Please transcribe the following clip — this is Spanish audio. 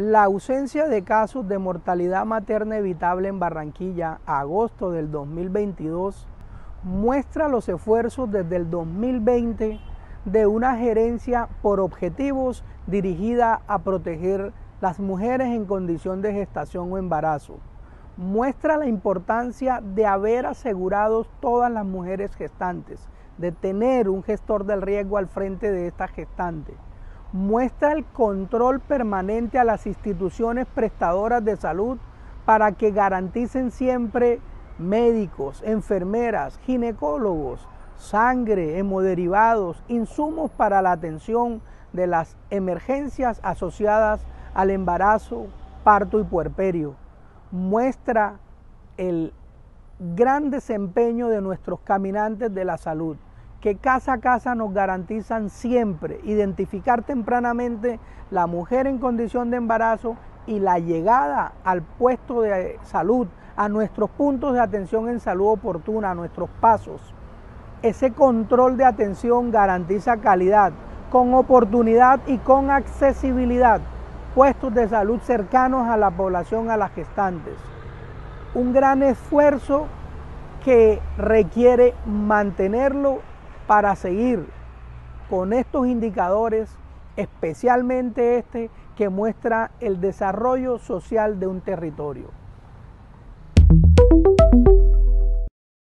La ausencia de casos de mortalidad materna evitable en Barranquilla a agosto del 2022 muestra los esfuerzos desde el 2020 de una gerencia por objetivos dirigida a proteger las mujeres en condición de gestación o embarazo. Muestra la importancia de haber asegurado todas las mujeres gestantes, de tener un gestor del riesgo al frente de esta gestante muestra el control permanente a las instituciones prestadoras de salud para que garanticen siempre médicos, enfermeras, ginecólogos, sangre, hemoderivados, insumos para la atención de las emergencias asociadas al embarazo, parto y puerperio. Muestra el gran desempeño de nuestros caminantes de la salud que casa a casa nos garantizan siempre identificar tempranamente la mujer en condición de embarazo y la llegada al puesto de salud, a nuestros puntos de atención en salud oportuna, a nuestros pasos. Ese control de atención garantiza calidad, con oportunidad y con accesibilidad, puestos de salud cercanos a la población, a las gestantes. Un gran esfuerzo que requiere mantenerlo para seguir con estos indicadores, especialmente este que muestra el desarrollo social de un territorio.